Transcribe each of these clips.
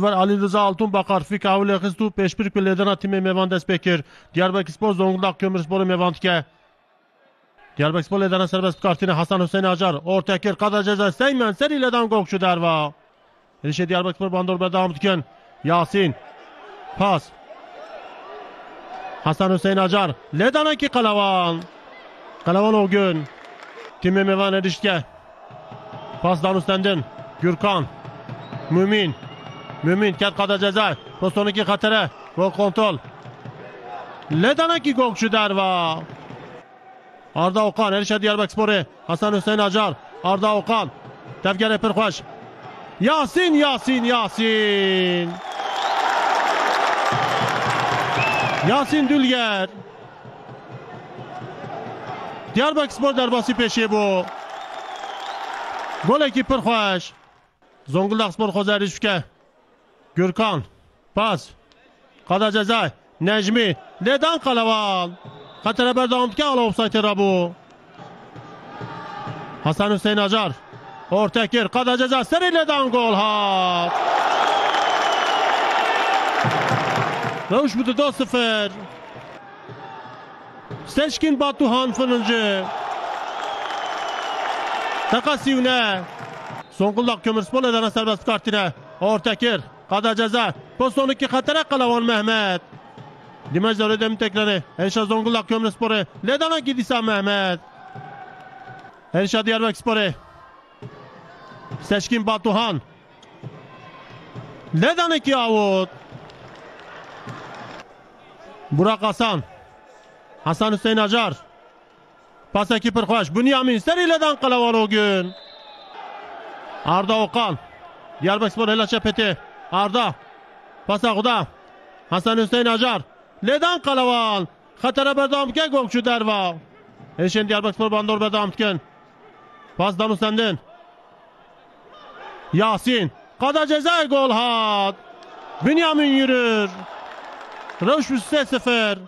var Ali Rıza Altunbakar Fik Avle Hıstu Peşbir Kulledana Timi Mevan Despekir. Diyarbakır Spor Zonguldak Kömürspor Mevan Tike. Diyarbakır Spor Ledana serbest kartine Hasan Hüseyin Acar Ortakir Kada Ceza Seymen Seri Ledan Gokçu Derva. Erişe Diyarbakır Spor Bandor Bedam Tüken Yasin. Pas. Hasan Hüseyin Acar Ledana ki Kalavan. Kalavan o gün. Timi Mevan Erişke. Pas Danustendin Gürkan. Mümin Mümin ket kada ceza. Postonu ki xatere. Gol kontrol. Ledana ki gokçu derva. Arda Okan Erişe Diyarbakır Sporu. Hasan Hüseyin Acar. Arda Okan. Tevgere Pirxoş. Yasin Yasin Yasin. Yasin Dülger. Diyarbakır Spor derbası peşi bu. Gol eki Pirxoş. Zonguldak Spor Xozeri Şüke. Gürkan. Pas. Kada ceza. Necmi. Ledan Kalaval. Katara berdam ki ala offside rabu. Hasan Hüseyin Acar. Ortakir. Kada ceza. Seri Ledan gol hat. Ravuş budu 2-0. Seçkin Batuhan fırıncı. Takasiyune. Zonguldak Kömürspor Ledana serbest kartine. Ortakir. Kada ceza. Pozisyon 2 Katara Kalavan Mehmet. Dimaj Ödem tekrarı. Elşa Zonguldak Kömürspor'u. Ledana gidisa Mehmet. Elşa Diyarbakır Sporu. Seçkin Batuhan. Ledan 2 avut. Burak Hasan. Hasan Hüseyin Acar. Pas ekipi hoş. Bünyamin Seri Ledan Kalavan o gün. Arda Okan. Diyarbakır Spor Hela Çepeti. Arda. Pas Ağda. Hasan Hüseyin Acar. Ledan Kalavan. Xatara berdam ke gokçu derva. Eşen Diyarbakır bandor berdam ken. Pas Danus sendin. Yasin. Kada ceza gol hat. Bünyamin yürür. Rövş 0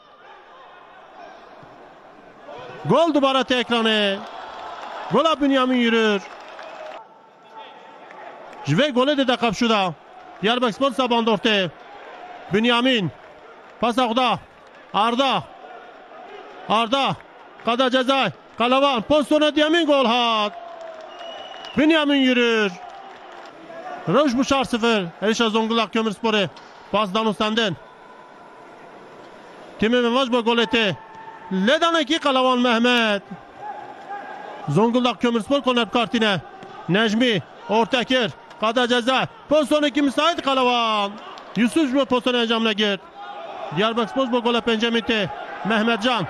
Gol dubara ekranı. Gola Bünyamin yürür. Jve gole de kapşuda. Diyarbakır Spor Sabandorte. Bünyamin. Pas Ağda. Arda. Arda. Kada ceza. Kalavan. Pozisyona Diyamin gol hat. Bünyamin yürür. Roj Buşar 0. Erişa Zonguldak Kömürsporu. Pas Danus senden. Timi Mevaj bu gol etti. Ledan 2 Kalavan Mehmet. Zonguldak Kömürspor koner kartine. Necmi. Ortakir. Kada ceza. Pozisyon 2 müsait Kalavan. Yusuf bu pozisyon encamına gir. Diyarbakır bu gole pencemiti. Mehmetcan.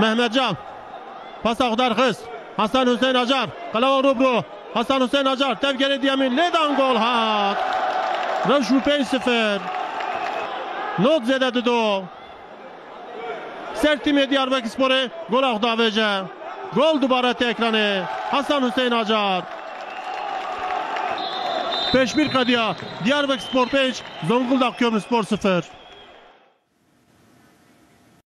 Mehmetcan. Pas Ağdar Hız. Hasan Hüseyin Acar. Kalavan Rubru. Hasan Hüseyin Acar. Tevgeri Diyamin. Ledan gol hat. Röşu 5-0. Not zededi do. Sertimi Diyarbakır Spor'u gol Ağda vece. Gol dubara ekranı. Hasan Hüseyin Acar. 5-1 Kadıya. Diyarbakır Spor 5, Zonguldak Kömürspor 0.